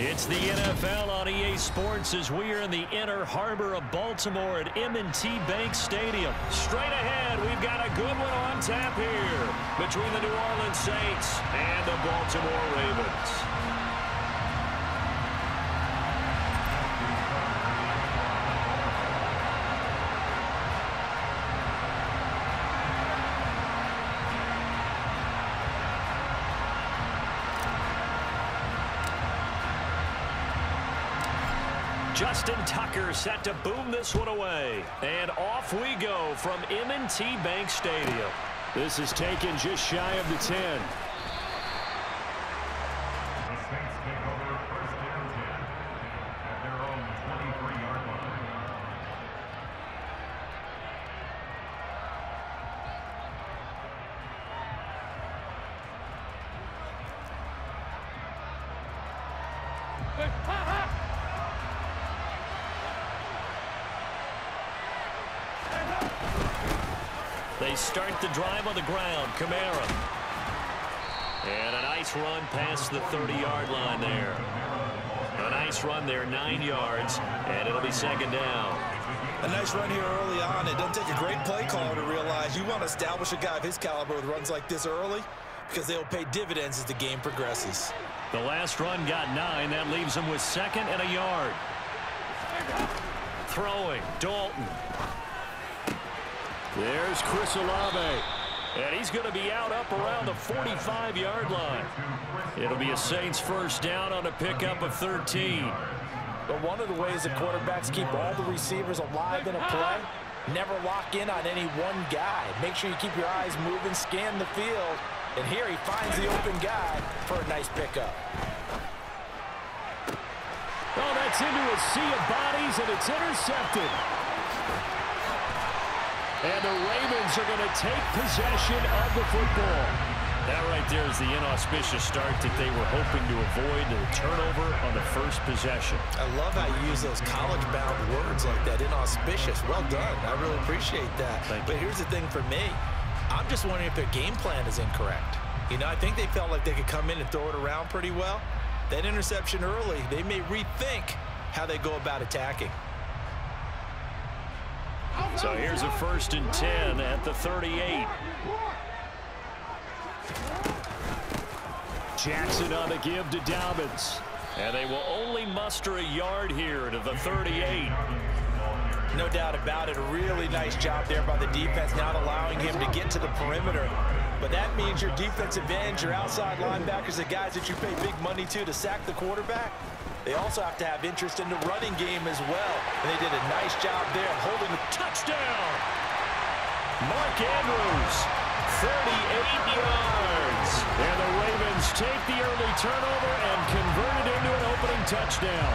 It's the NFL on EA Sports as we are in the inner harbor of Baltimore at M&T Bank Stadium. Straight ahead, we've got a good one on tap here between the New Orleans Saints and the Baltimore Ravens. Justin Tucker set to boom this one away. And off we go from M&T Bank Stadium. This is taken just shy of the 10. They start the drive on the ground. Kamara. And a nice run past the 30-yard line there. A nice run there, nine yards, and it'll be second down. A nice run here early on. It doesn't take a great play caller to realize you want to establish a guy of his caliber with runs like this early because they'll pay dividends as the game progresses. The last run got nine. That leaves him with second and a yard. Throwing, Dalton. There's Chris Olave. And he's going to be out up around the 45-yard line. It'll be a Saints first down on a pickup of 13. But one of the ways the quarterbacks keep all the receivers alive in a play, never lock in on any one guy. Make sure you keep your eyes moving, scan the field, and here he finds the open guy for a nice pickup. Oh, that's into a sea of bodies, and it's intercepted. And the Ravens are going to take possession of the football. That right there is the inauspicious start that they were hoping to avoid, the turnover on the first possession. I love how you use those college-bound words like that, inauspicious. Well done. I really appreciate that. Thank but you. here's the thing for me. I'm just wondering if their game plan is incorrect. You know, I think they felt like they could come in and throw it around pretty well. That interception early, they may rethink how they go about attacking. So here's a first and 10 at the 38. Jackson on the give to Dobbins. And they will only muster a yard here to the 38. No doubt about it. A really nice job there by the defense, not allowing him to get to the perimeter. But that means your defensive ends, your outside linebackers, the guys that you pay big money to to sack the quarterback, they also have to have interest in the running game as well. And they did a nice job there holding the Touchdown! Mark Andrews, 38 yards. And the Ravens take the early turnover and convert it into an opening touchdown.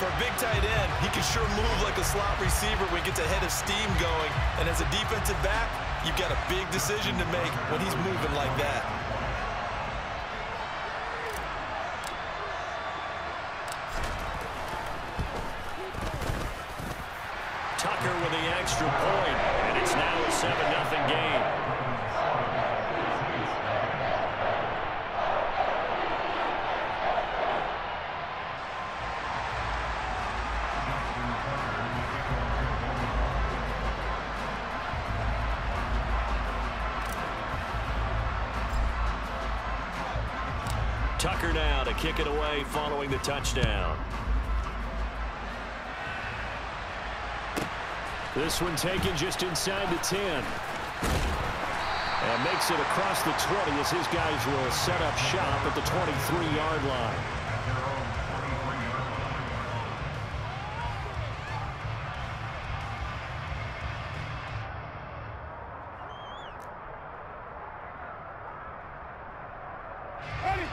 For a big tight end, he can sure move like a slot receiver when he gets a head of steam going. And as a defensive back, you've got a big decision to make when he's moving like that. Tucker with the extra point, and it's now a 7-0 game. Tucker now to kick it away following the touchdown. This one taken just inside the 10. And makes it across the 20 as his guys will set up shop at the 23-yard line.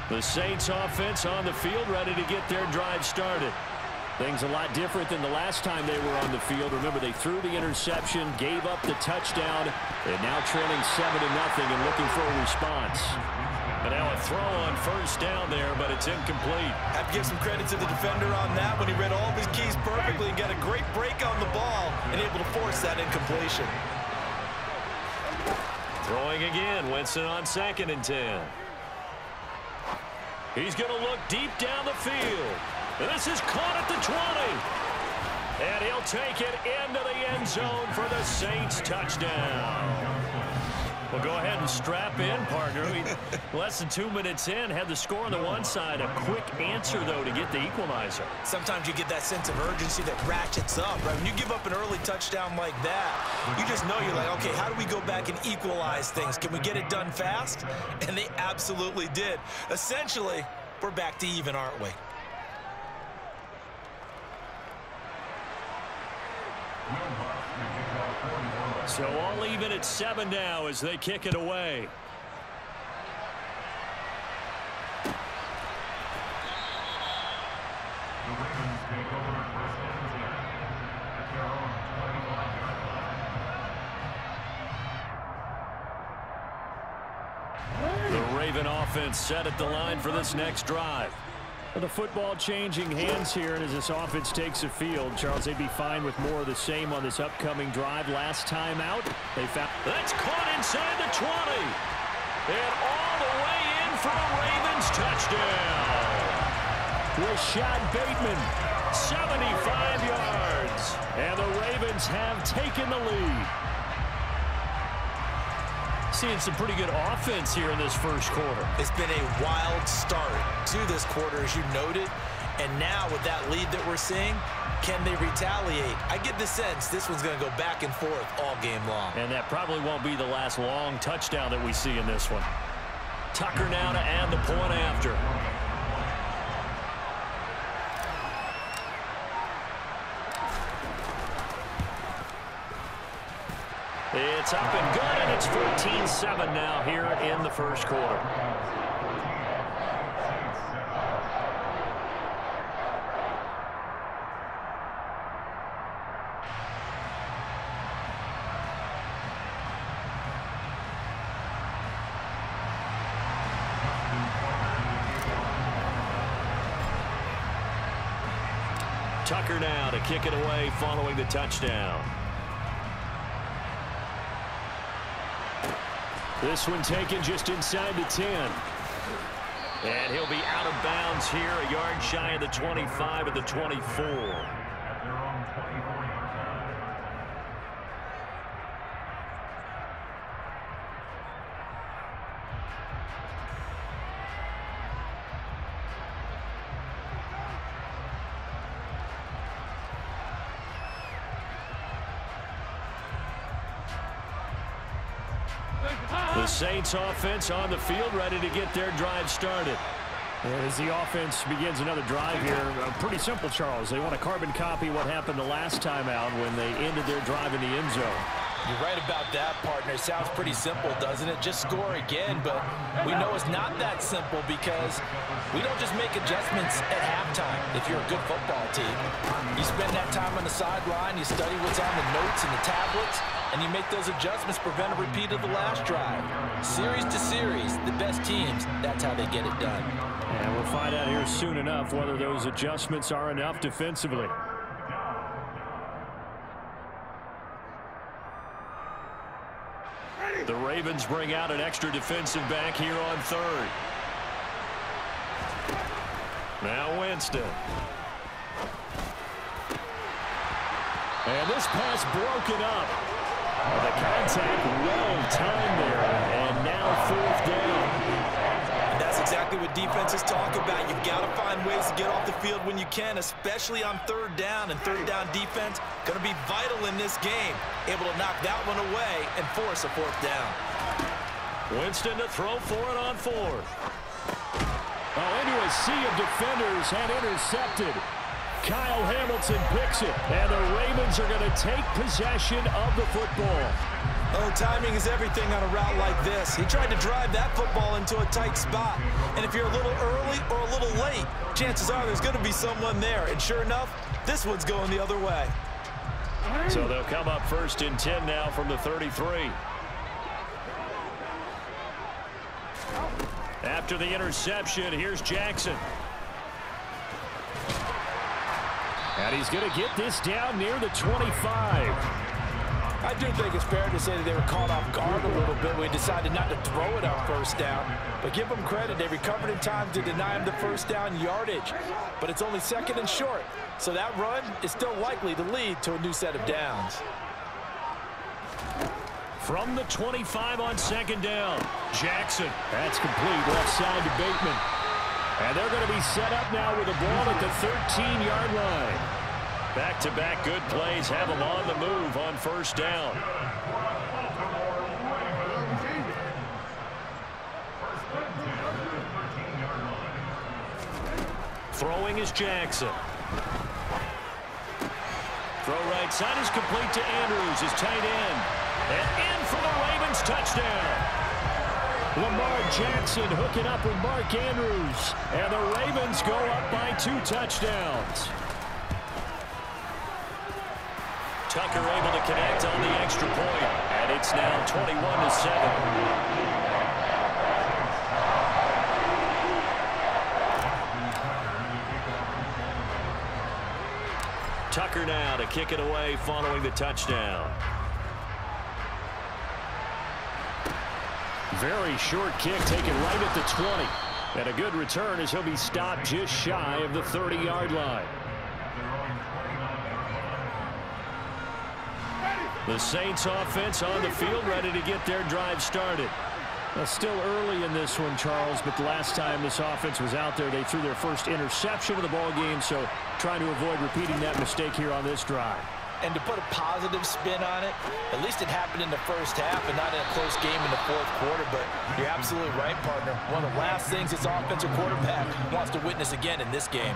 The Saints offense on the field ready to get their drive started. Things a lot different than the last time they were on the field. Remember, they threw the interception, gave up the touchdown, and now trailing 7 to nothing and looking for a response. But now a throw on first down there, but it's incomplete. Have to give some credit to the defender on that when he read all of his keys perfectly and got a great break on the ball and able to force that incompletion. Throwing again, Winston on second and 10. He's going to look deep down the field. And this is caught at the 20. And he'll take it into the end zone for the Saints touchdown. Well, go ahead and strap in, partner. We, less than two minutes in, had the score on the one side. A quick answer, though, to get the equalizer. Sometimes you get that sense of urgency that ratchets up, right? When you give up an early touchdown like that, you just know you're like, okay, how do we go back and equalize things? Can we get it done fast? And they absolutely did. Essentially, we're back to even, aren't we? So all even at seven now as they kick it away. The Raven offense set at the line for this next drive. The football changing hands here, and as this offense takes the field, Charles, they'd be fine with more of the same on this upcoming drive. Last time out, they found... That's caught inside the 20. And all the way in for a Ravens touchdown. Rashod Bateman, 75 yards. And the Ravens have taken the lead. Seeing some pretty good offense here in this first quarter. It's been a wild start to this quarter, as you noted. And now with that lead that we're seeing, can they retaliate? I get the sense this one's going to go back and forth all game long. And that probably won't be the last long touchdown that we see in this one. Tucker now to add the point after. It's up and good, it's 14-7 now here in the first quarter. Tucker now to kick it away following the touchdown. This one taken just inside the 10. And he'll be out of bounds here, a yard shy of the 25 of the 24. Saints offense on the field ready to get their drive started. As the offense begins another drive here, uh, pretty simple, Charles. They want to carbon copy what happened the last time out when they ended their drive in the end zone. You're right about that, partner. Sounds pretty simple, doesn't it? Just score again, but we know it's not that simple because we don't just make adjustments at halftime if you're a good football team. You spend that time on the sideline, you study what's on the notes and the tablets, and you make those adjustments prevent a repeat of the last drive. Series to series, the best teams, that's how they get it done. And we'll find out here soon enough whether those adjustments are enough defensively. Ravens bring out an extra defensive back here on third. Now Winston. And this pass broken up. The contact well timed there. And now fourth down. Exactly what defenses talk about. You've got to find ways to get off the field when you can, especially on third down. And third down defense going to be vital in this game. Able to knock that one away and force a fourth down. Winston to throw for it on fourth. Oh, into a sea of defenders and intercepted. Kyle Hamilton picks it, and the Ravens are going to take possession of the football. Oh, timing is everything on a route like this. He tried to drive that football into a tight spot. And if you're a little early or a little late, chances are there's going to be someone there. And sure enough, this one's going the other way. So they'll come up first and 10 now from the 33. After the interception, here's Jackson. And he's going to get this down near the 25. I do think it's fair to say that they were caught off guard a little bit we decided not to throw it on first down. But give them credit. They recovered in time to deny him the first down yardage. But it's only second and short. So that run is still likely to lead to a new set of downs. From the 25 on second down, Jackson. That's complete left side to Bateman. And they're going to be set up now with a ball at the 13-yard line. Back-to-back -back good plays have them on the move on first down. Throwing is Jackson. Throw right side is complete to Andrews, his tight end. And in for the Ravens touchdown. Lamar Jackson hooking up with Mark Andrews. And the Ravens go up by two touchdowns. Tucker able to connect on the extra point, and it's now 21 to 7. Tucker now to kick it away following the touchdown. Very short kick taken right at the 20. And a good return as he'll be stopped just shy of the 30-yard line. The Saints offense on the field ready to get their drive started. Well, still early in this one, Charles, but the last time this offense was out there, they threw their first interception of the ball game, so trying to avoid repeating that mistake here on this drive. And to put a positive spin on it, at least it happened in the first half and not in a close game in the fourth quarter. But you're absolutely right, partner. One of the last things this offensive quarterback wants to witness again in this game.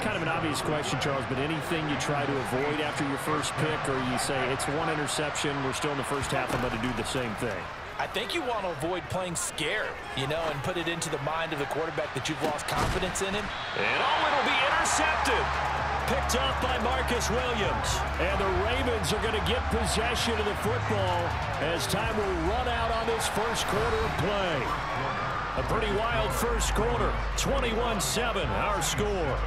Kind of an obvious question, Charles, but anything you try to avoid after your first pick or you say it's one interception, we're still in the first half, I'm going to do the same thing. I think you want to avoid playing scared, you know, and put it into the mind of the quarterback that you've lost confidence in him. And oh, it'll be intercepted. Picked off by Marcus Williams. And the Ravens are going to get possession of the football as time will run out on this first quarter of play. A pretty wild first quarter. 21-7, our score.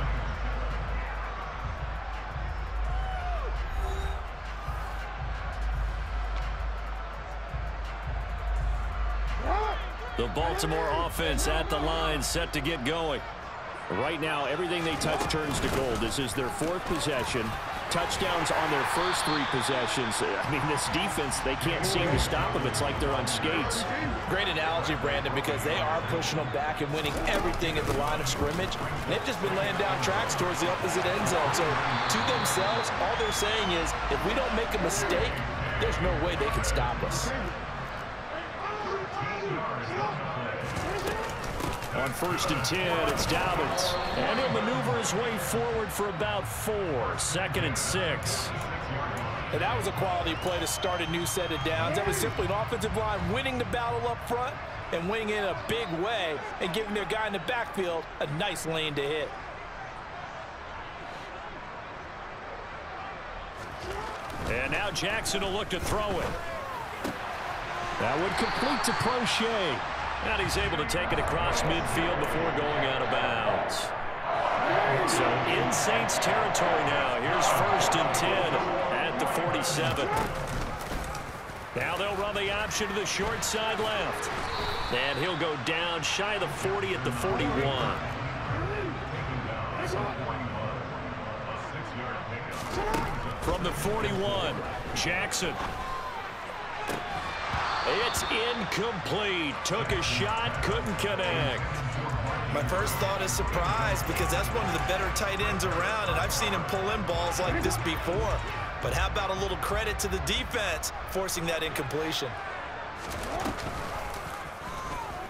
The Baltimore offense at the line set to get going. Right now, everything they touch turns to gold. This is their fourth possession. Touchdowns on their first three possessions. I mean, this defense, they can't seem to stop them. It's like they're on skates. Great analogy, Brandon, because they are pushing them back and winning everything at the line of scrimmage. They've just been laying down tracks towards the opposite end zone. So to themselves, all they're saying is, if we don't make a mistake, there's no way they can stop us. On first and 10, it's Dobbins. And he'll maneuver his way forward for about four. Second and six. And that was a quality play to start a new set of downs. That was simply an offensive line winning the battle up front and winning in a big way and giving their guy in the backfield a nice lane to hit. And now Jackson will look to throw it. That would complete to Proche. And he's able to take it across midfield before going out of bounds. So in Saints territory now. Here's first and 10 at the 47. Now they'll run the option to the short side left. And he'll go down shy of the 40 at the 41. From the 41, Jackson it's incomplete. Took a shot, couldn't connect. My first thought is surprise because that's one of the better tight ends around, and I've seen him pull in balls like this before. But how about a little credit to the defense forcing that incompletion?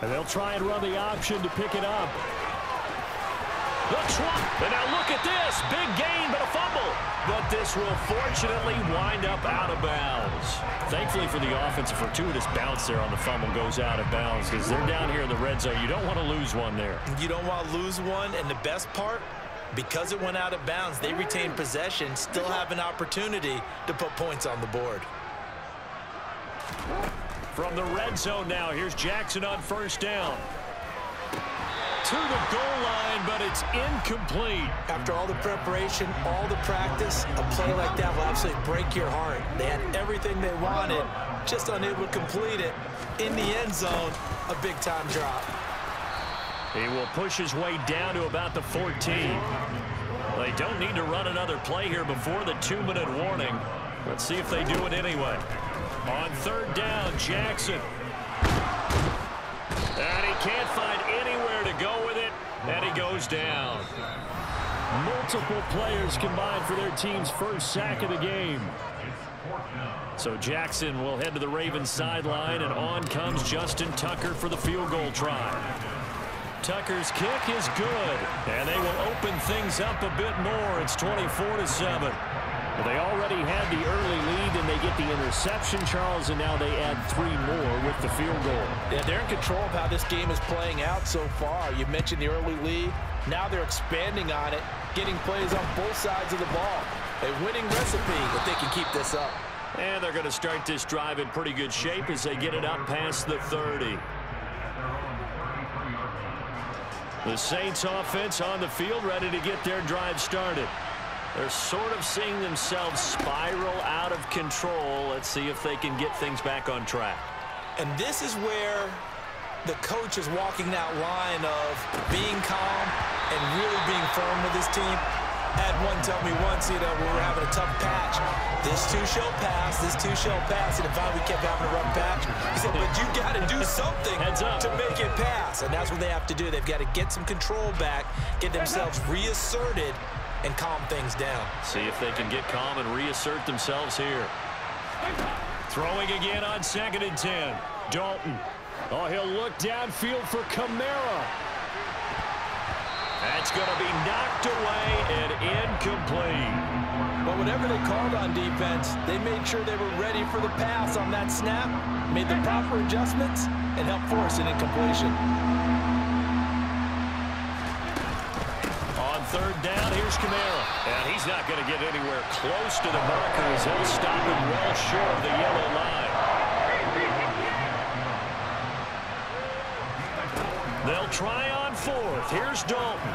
And they'll try and run the option to pick it up. The Trump. And now look at this. Big gain, but a fumble. But this will fortunately wind up out of bounds. Thankfully for the offense, a fortuitous bounce there on the fumble goes out of bounds because they're down here in the red zone. You don't want to lose one there. You don't want to lose one. And the best part, because it went out of bounds, they retain possession, still have an opportunity to put points on the board. From the red zone now, here's Jackson on first down. To the goal line but it's incomplete. After all the preparation, all the practice, a play like that will absolutely break your heart. They had everything they wanted, just unable to complete it. In the end zone, a big-time drop. He will push his way down to about the 14. They don't need to run another play here before the two-minute warning. Let's see if they do it anyway. On third down, Jackson. And he can't find anywhere to go with it, and he goes down. Multiple players combined for their team's first sack of the game. So Jackson will head to the Ravens sideline, and on comes Justin Tucker for the field goal try. Tucker's kick is good, and they will open things up a bit more. It's 24 to 7. They already had the early lead, and they get the interception, Charles, and now they add three more with the field goal. Yeah, they're in control of how this game is playing out so far. You mentioned the early lead. Now they're expanding on it, getting plays on both sides of the ball. A winning recipe if they can keep this up. And they're going to start this drive in pretty good shape as they get it up past the 30. The Saints offense on the field ready to get their drive started. They're sort of seeing themselves spiral out of control. Let's see if they can get things back on track. And this is where the coach is walking that line of being calm and really being firm with his team. Had one tell me once, you know, we were having a tough patch. This two shall pass, this two shall pass. And if I we kept having a rough patch, he said, but you got to do something to make it pass. And that's what they have to do. They've got to get some control back, get themselves reasserted, and calm things down. See if they can get calm and reassert themselves here. Throwing again on second and 10. Dalton. Oh, he'll look downfield for Kamara. That's going to be knocked away and incomplete. But whatever they called on defense, they made sure they were ready for the pass on that snap, made the proper adjustments, and helped force an incompletion. Third down. Here's Kamara. And he's not going to get anywhere close to the markers. He'll stop him well short of the yellow line. They'll try on fourth. Here's Dalton.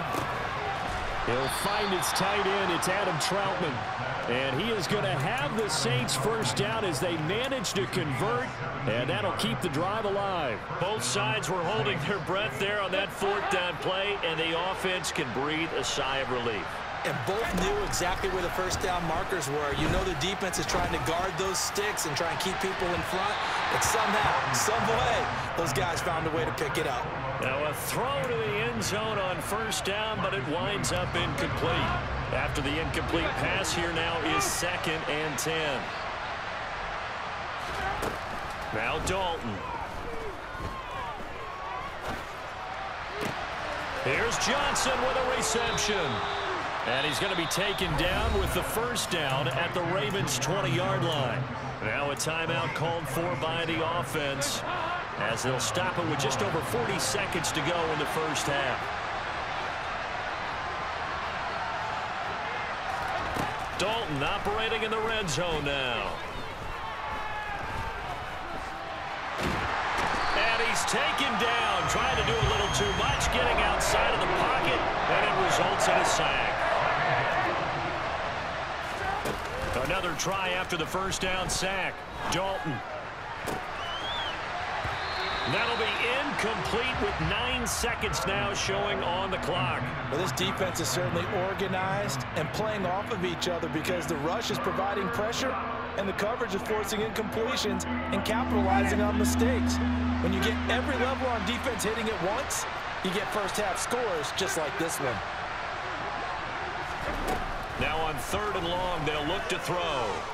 He'll find its tight end. It's Adam Trautman. And he is going to have the Saints first down as they manage to convert, and that'll keep the drive alive. Both sides were holding their breath there on that fourth down play, and the offense can breathe a sigh of relief. And both knew exactly where the first down markers were. You know the defense is trying to guard those sticks and try and keep people in front, but somehow, some way, those guys found a way to pick it up. Now a throw to the end zone on first down, but it winds up incomplete. After the incomplete pass here now is second and 10. Now Dalton. Here's Johnson with a reception. And he's going to be taken down with the first down at the Ravens' 20-yard line. Now a timeout called for by the offense as they'll stop it with just over 40 seconds to go in the first half. Dalton operating in the red zone now. And he's taken down, trying to do a little too much, getting outside of the pocket, and it results in a sack. Another try after the first down sack. Dalton. That'll be incomplete with nine seconds now showing on the clock. Well, this defense is certainly organized and playing off of each other because the rush is providing pressure and the coverage is forcing incompletions and capitalizing on mistakes. When you get every level on defense hitting it once, you get first half scores just like this one. Now on third and long, they'll look to throw.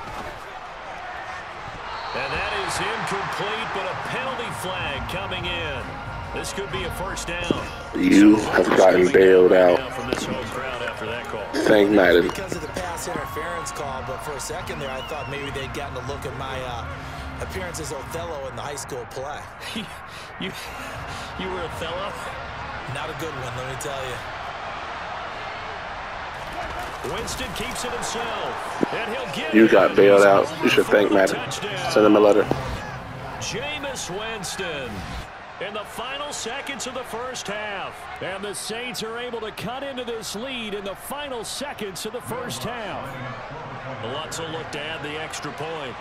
And that is incomplete, but a penalty flag coming in. This could be a first down. You have gotten bailed out. From this home crowd after that call. Thank United. Because of the pass interference call, but for a second there, I thought maybe they'd gotten a look at my uh, appearance as Othello in the high school play. you, you were Othello? Not a good one, let me tell you. Winston keeps it himself. And he'll get you got bailed out. You should thank Madden. Send him a letter. Jameis Winston. in the final seconds of the first half. And the Saints are able to cut into this lead in the final seconds of the first half. Lutz will look to add the extra point.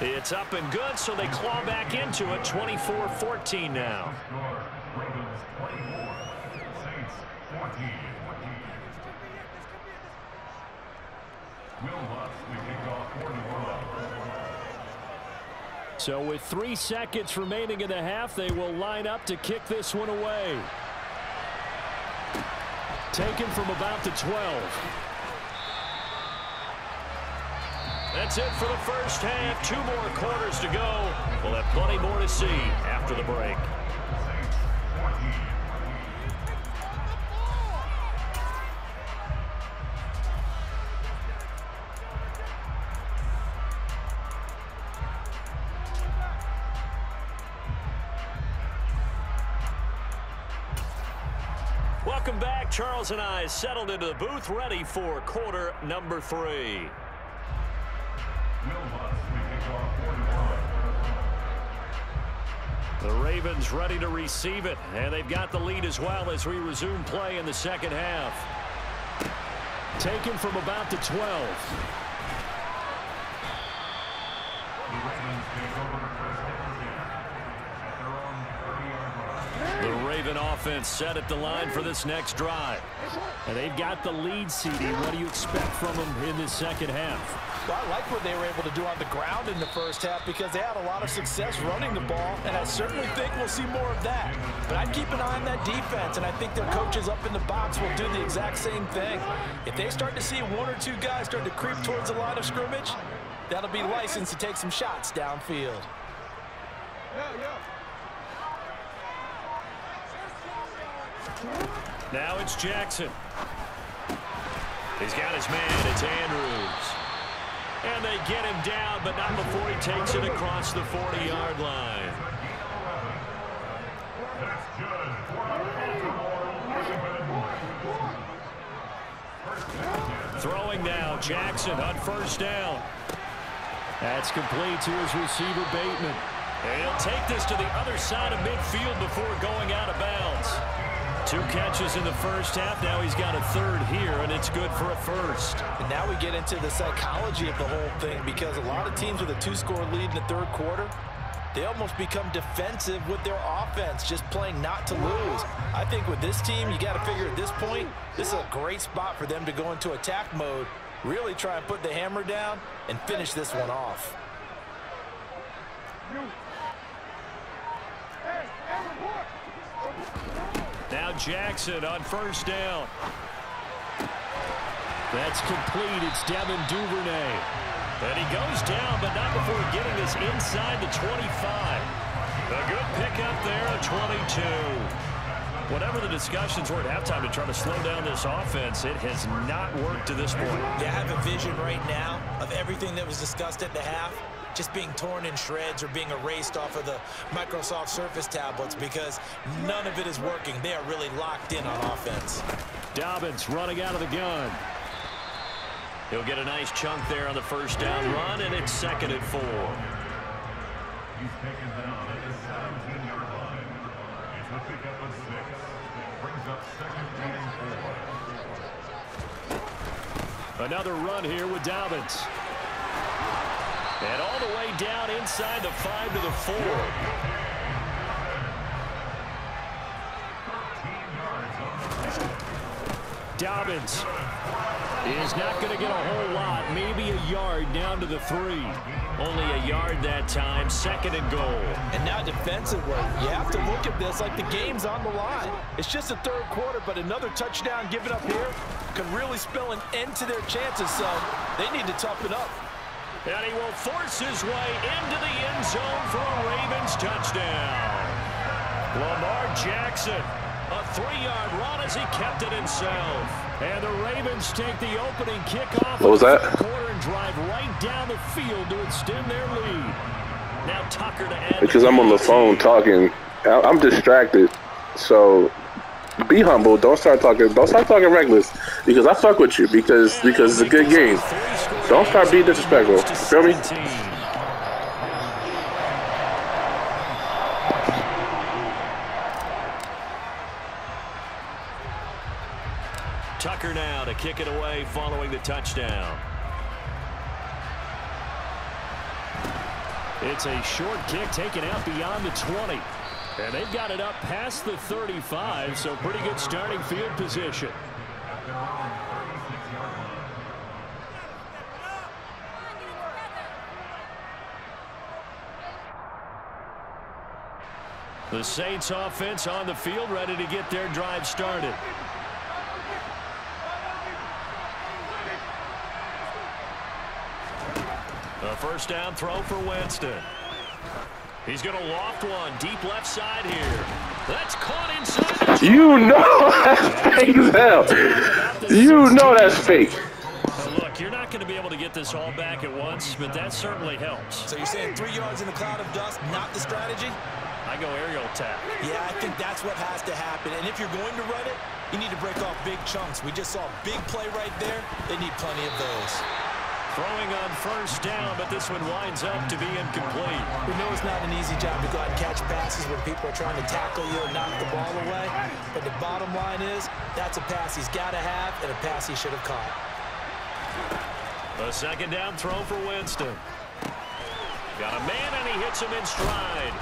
It's up and good, so they claw back into it, 24-14 now. So with three seconds remaining in the half, they will line up to kick this one away. Taken from about the 12. That's it for the first half. Two more quarters to go. We'll have plenty more to see after the break. Charles and I settled into the booth, ready for quarter number three. The Ravens ready to receive it, and they've got the lead as well as we resume play in the second half. Taken from about the 12. The Raven offense set at the line for this next drive. And they've got the lead, CD. What do you expect from them in this second half? Well, I like what they were able to do on the ground in the first half because they had a lot of success running the ball, and I certainly think we'll see more of that. But I'd keep an eye on that defense, and I think their coaches up in the box will do the exact same thing. If they start to see one or two guys start to creep towards the line of scrimmage, that'll be licensed to take some shots downfield. Now it's Jackson. He's got his man. It's Andrews. And they get him down, but not before he takes it across the 40-yard line. Throwing now, Jackson on first down. That's complete to his receiver, Bateman. And he'll take this to the other side of midfield before going out of bounds. Two catches in the first half. Now he's got a third here, and it's good for a first. And now we get into the psychology of the whole thing because a lot of teams with a two-score lead in the third quarter, they almost become defensive with their offense, just playing not to lose. I think with this team, you got to figure at this point, this is a great spot for them to go into attack mode, really try and put the hammer down and finish this one off. Jackson on first down. That's complete. It's Devin Duvernay. And he goes down, but not before getting this inside the 25. A good pickup there at 22. Whatever the discussions were at halftime to try to slow down this offense, it has not worked to this point. Yeah, I have a vision right now of everything that was discussed at the half just being torn in shreds or being erased off of the Microsoft Surface tablets because none of it is working. They are really locked in on offense. Dobbins running out of the gun. He'll get a nice chunk there on the first down run, and it's second and four. He's taken down at the 17-yard line. It's a pickup of six. Brings up second and four. Another run here with Dobbins. And all the way down inside the five to the four. Dobbins is not going to get a whole lot. Maybe a yard down to the three. Only a yard that time. Second and goal. And now defensive work. You have to look at this like the game's on the line. It's just the third quarter, but another touchdown given up here could really spell an end to their chances, so they need to toughen up. And he will force his way into the end zone for a Ravens touchdown. Lamar Jackson, a three-yard run as he kept it himself. And the Ravens take the opening kickoff. What was that? Quarter and drive right down the field to extend their lead. Now Tucker to add. Because I'm on the phone talking. I'm distracted. So be humble. Don't start talking. Don't start talking reckless because I fuck with you because because it's a good game. Don't start being disrespectful. Feel me? Tucker now to kick it away following the touchdown. It's a short kick taken out beyond the 20. And they've got it up past the 35, so pretty good starting field position. The Saints offense on the field ready to get their drive started. A first down throw for Winston. He's going to loft one deep left side here. That's caught inside. You know that's fake as hell. You know that's fake. Look, you're not going to be able to get this all back at once, but that certainly helps. So you're saying three yards in the cloud of dust, not the strategy? I go aerial tap. Yeah, I think that's what has to happen. And if you're going to run it, you need to break off big chunks. We just saw a big play right there. They need plenty of those. Throwing on first down, but this one winds up to be incomplete. We know it's not an easy job to go out and catch passes when people are trying to tackle you and knock the ball away. But the bottom line is, that's a pass he's got to have and a pass he should have caught. A second down throw for Winston. Got a man, and he hits him in stride.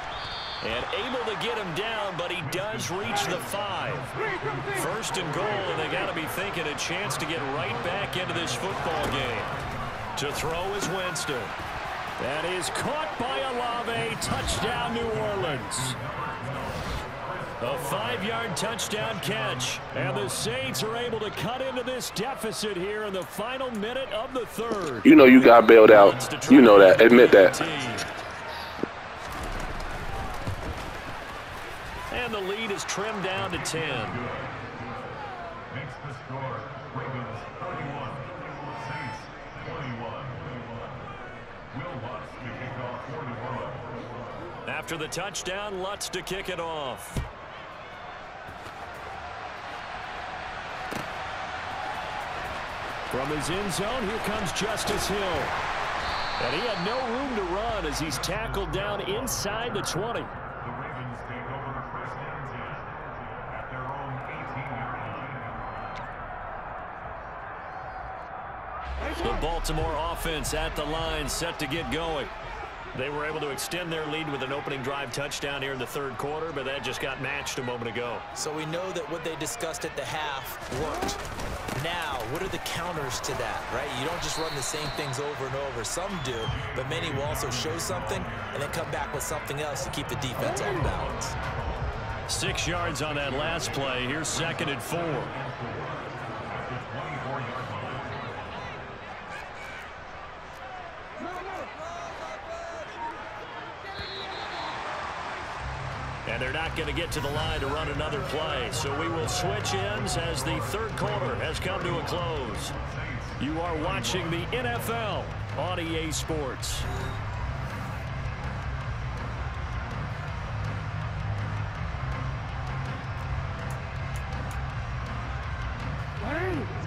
And able to get him down, but he does reach the five. First and goal, and they got to be thinking a chance to get right back into this football game. To throw is Winston. That is caught by Olave. Touchdown, New Orleans. A five-yard touchdown catch. And the Saints are able to cut into this deficit here in the final minute of the third. You know you got bailed out. You know that. Admit that. And the lead is trimmed down to 10. Makes the score. Ravens 31. Saints 21. Will Lutz to kick off for the Bruins. After the touchdown, Lutz to kick it off. From his end zone, here comes Justice Hill. And he had no room to run as he's tackled down inside the 20. The Ravens take over the first and 10 at their own 18-yard line. The Baltimore offense at the line set to get going. They were able to extend their lead with an opening drive touchdown here in the third quarter, but that just got matched a moment ago. So we know that what they discussed at the half worked. Now, what are the counters to that, right? You don't just run the same things over and over. Some do, but many will also show something and then come back with something else to keep the defense off balance. Six yards on that last play. Here's second and four. At the 24-yard line. And they're not going to get to the line to run another play. So we will switch ends as the third quarter has come to a close. You are watching the NFL on EA Sports.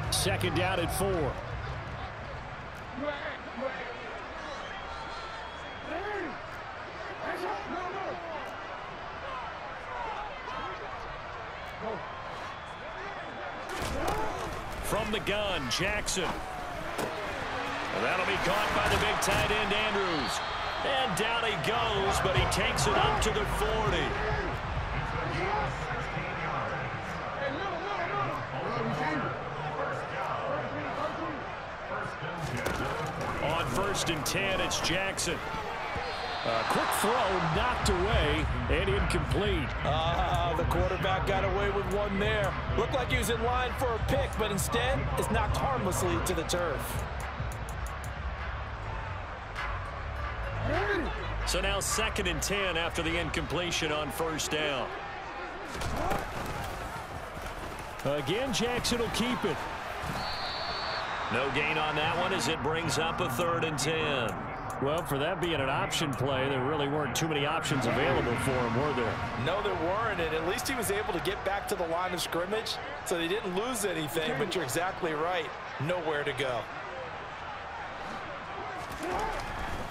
Second down at four. From the gun, Jackson. And that'll be caught by the big tight end, Andrews. And down he goes, but he takes it up to the 40. On first and 10, it's Jackson. A quick throw knocked away and incomplete. Ah, the quarterback got away with one there. Looked like he was in line for a pick, but instead it's knocked harmlessly to the turf. So now second and 10 after the incompletion on first down. Again, Jackson will keep it. No gain on that one as it brings up a third and 10. Well, for that being an option play, there really weren't too many options available for him, were there? No, there weren't, and at least he was able to get back to the line of scrimmage, so they didn't lose anything, but you're exactly right. Nowhere to go.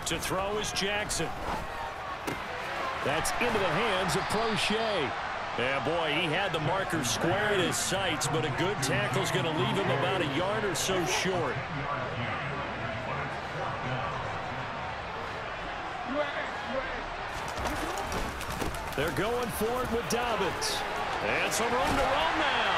To throw is Jackson. That's into the hands of Proche. Yeah, boy, he had the marker square in his sights, but a good tackle's going to leave him about a yard or so short. They're going for it with Dobbins. And a run to run now.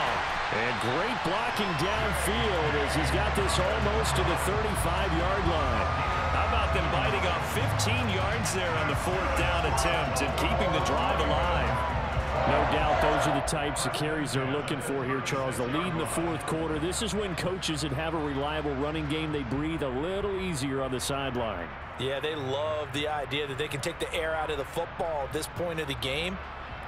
And great blocking downfield as he's got this almost to the 35-yard line. How about them biting off 15 yards there on the fourth down attempt and keeping the drive alive? No doubt those are the types of carries they're looking for here, Charles. The lead in the fourth quarter. This is when coaches that have a reliable running game, they breathe a little easier on the sideline. Yeah, they love the idea that they can take the air out of the football at this point of the game.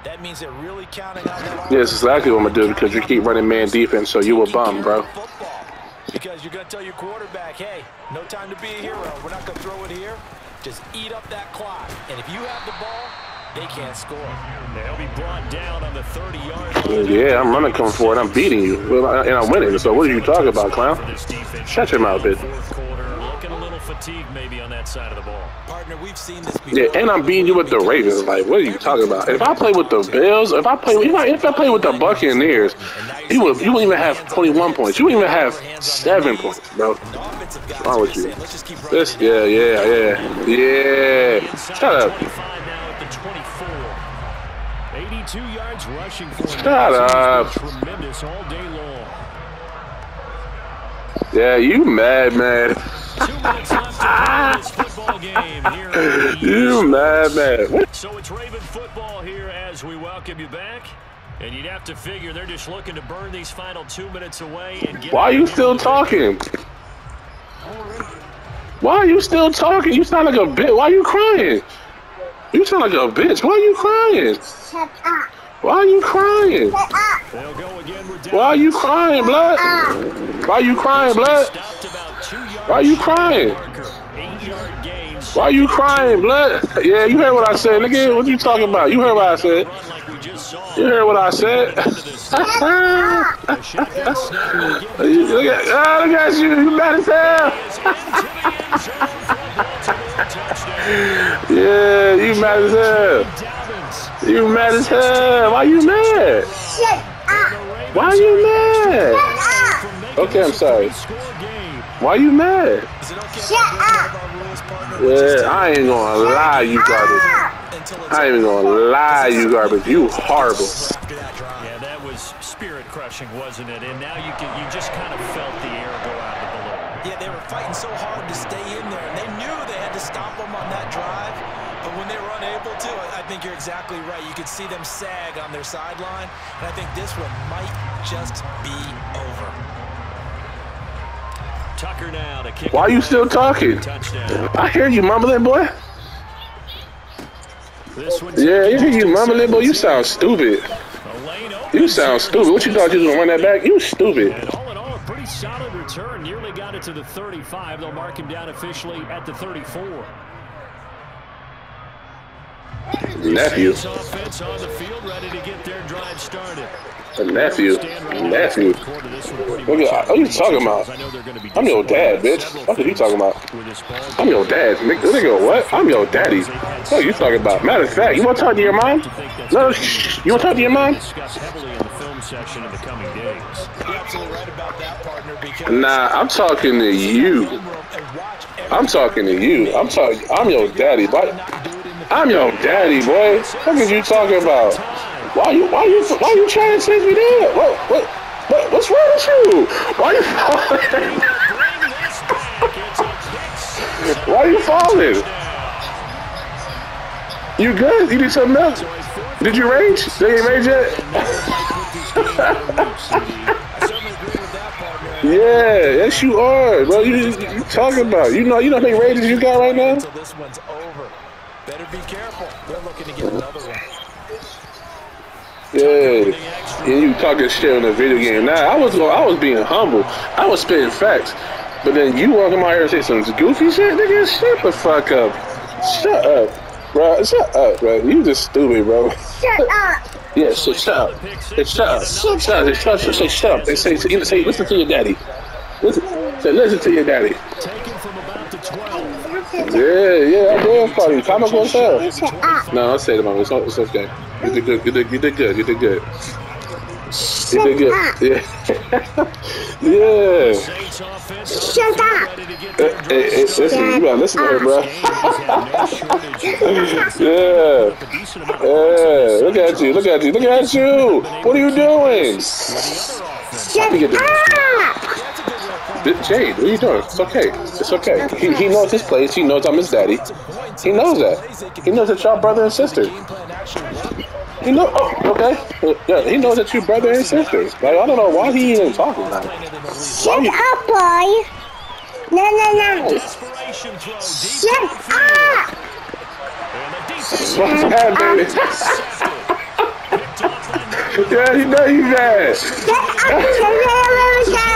That means they're really counting on that. Yeah, that's exactly what I'm going to do because you keep running man defense, so you a bum, bro. Because you're going to tell your quarterback, hey, no time to be a hero. We're not going to throw it here. Just eat up that clock. And if you have the ball, they can't score. They'll be brought down on the 30-yard line. Yeah, I'm running come for it. I'm beating you, and I'm winning. So what are you talking about, clown? Shut your mouth, bitch. Looking a little fatigued maybe on that side of the ball. Partner, we've seen this before. Yeah, and I'm beating you with the Ravens. Like, what are you talking about? If I play with the Bills, if I play, if I, if I play with the Buccaneers, you would you wouldn't even have 21 points. You wouldn't even have seven points, bro. What's wrong with you? This, yeah, yeah, yeah, yeah. Shut up. 82 yards rushing for. Shut up. Tremendous all day long. Yeah, you mad, man. Two minutes left in this football game here. you mad, man. So it's Raven football here as we welcome you back. And you'd have to figure they're just looking to burn these final two minutes away. And get Why are you still talking? Why are you still talking? You sound like a bitch. Why are you crying? You sound like a bitch. Why are you crying? Shut up. Why are you crying? Shut up. They'll go again. We're down. Why are you crying, blood? Why are you crying, blood? Why are you crying? marker. Eight-yard gains. Why are you crying, blood? Yeah, you heard what I said, nigga. What you talking about? You heard what I said. Run like we just saw. You heard what I said. The shotgun snap will get look at, ah, look at you. You mad as hell. is into the end zone for a Baltimore touchdown. Yeah, you mad as hell. You mad as hell. Why you mad? Why you mad? Okay, I'm sorry. Three-score. Why you mad? Is it okay if Shut I up. break our rules, partner? Let's just Yeah, I ain't gonna lie, you garbage. until I ain't even gonna lie, you garbage. You horrible. after that drive. Yeah, that was spirit crushing, wasn't it? And now you can you just kind of felt the air go out of the balloon. Yeah, they were fighting so hard to stay in there, and they knew they had to stop them on that drive. But when they were unable to, I I think you're exactly right. You could see them sag on their sideline, and I think this one might just be over. Why are you still talking? I hear you mumbling, boy. This Yeah, you hear you mumbling, boy. You sound stupid. a lane open. You sound stupid. What you thought you was gonna run that back? You stupid. And all in all, a pretty solid return. Nearly got it to the 35. They'll mark him down officially at the 34. Nephew. Offense on the field, ready to get their drive started. A nephew. Nephew. What are you talking about? I'm your dad, bitch. What are you talking about? I'm your dad. Nigga, what? I'm your daddy. What are you talking about? Matter of fact, you want to talk to your mom? No. You want to talk to your mom? Nah, I'm talking to you. I'm talking to you. I'm talking. I'm your daddy, boy. I'm your daddy, boy. What are you talking about? Why you? Why you? Why you trying to take me there? What? What? What? What's wrong with you? Why you falling? Why you falling? You good? You need something else? Did you rage? Did you rage yet? Yeah, yes you are, bro. You, you, talking about? You know, you know how many rages you got right now? Better be careful. They're looking to get another Yeah, and you talking shit on the video game. Nah, I was I was being humble. I was spitting facts, but then you walking out here and say some goofy shit, nigga. Shut the fuck up. Shut up, bro. Shut up, bro. You just stupid, bro. Shut up. Yeah, so shut up. Hey, shut up. Shut up. Shut up. Say shut up. They say, say, say listen to your daddy. Listen, say listen to your daddy. taken from about the 12. Yeah, yeah, I'm doing for you. Come on, go tell. No, I'll say it, mom. It's, it's okay. You did good. You did, you did good. You did good. You did good. Yeah. yeah. Shut up. to Hey, their hey, hey, listen, you gotta listen to her, bro. Games have no shortage of Yeah. a decent amount of Yeah. Look at you. Look at you. Look at you. What are you doing? Shut me get the- up. Jade, what are you doing? It's okay. It's okay. He, he knows his place. He knows I'm his daddy. He knows that. He knows that y'all brother and sister. Game plan actually worked. He know. Oh, okay. Yeah, he knows that you brother and sister. Like I don't know why he even talking about it. Shut up, boy. No, no, no. Shut up. And the defense What's that, baby? picked off by Murray. Yeah, he know you mad. Shut up.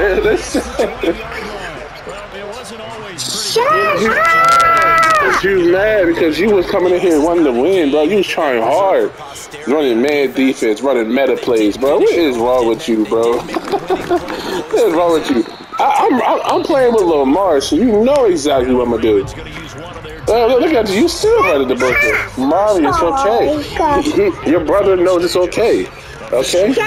Shut up. Shut up. Yeah, listen. Well, it wasn't always pretty Shut up. You mad because you was coming in here wanting to win, bro. You was trying hard, running mad defense, running meta plays, bro. What is wrong with you, bro? what is wrong with you? I, I'm, I'm I'm playing with Lamar, so you know exactly what I'm gonna do. It's going to use one of their Uh, look, at you. You still running the book. Mommy, it's okay. Your brother knows it's okay. Okay?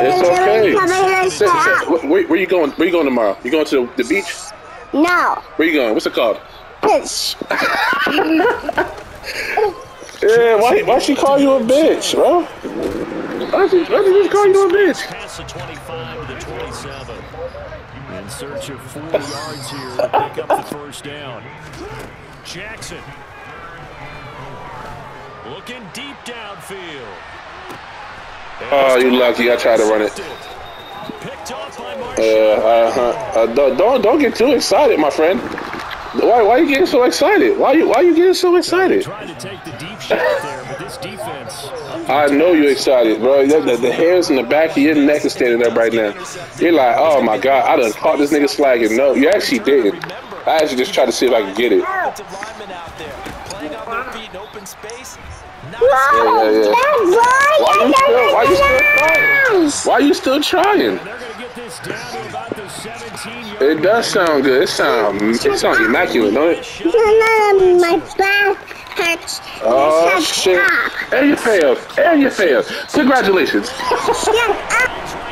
It's okay. Where, where you going? Where you going tomorrow? You going to the, the beach? No. Where you going? What's it called? Bitch. Yeah, why, why she call you a bitch, bro? Why she, why she just call you a bitch? Pass the 25 to the 27. In search of four yards here to pick up the first down. Jackson. Looking deep downfield. Oh, you lucky. I tried to run it. Uh, uh-huh. uh, don't, don't don't get too excited, my friend. Why why you getting so excited? Why you why you getting so excited? I know you're excited, bro. The, the, the hairs in the back of your neck is standing up right now. You're like, oh my god, I done caught this nigga slagging. No, you actually didn't. I actually just tried to see if I could get it. Yeah, yeah. Why you still why you still trying? Nice. Why you still trying? They're going to get this down to about the 17 yard It does sound good. It sound it sound immaculate, don't it? No, no, my back hurts. Oh Shut shit! up. And you failed. And you failed. Congratulations.